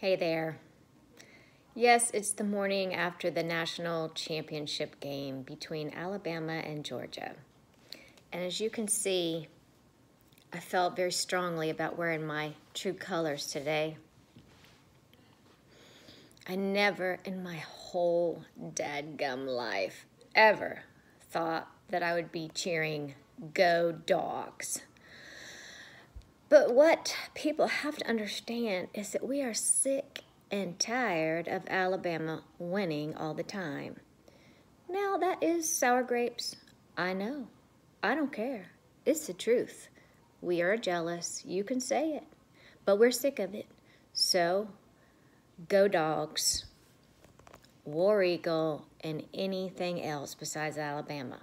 Hey there. Yes, it's the morning after the national championship game between Alabama and Georgia. And as you can see, I felt very strongly about wearing my true colors today. I never in my whole dadgum life ever thought that I would be cheering Go Dawgs. But what people have to understand is that we are sick and tired of Alabama winning all the time. Now, that is sour grapes. I know. I don't care. It's the truth. We are jealous. You can say it. But we're sick of it. So, go Dawgs, War Eagle, and anything else besides Alabama.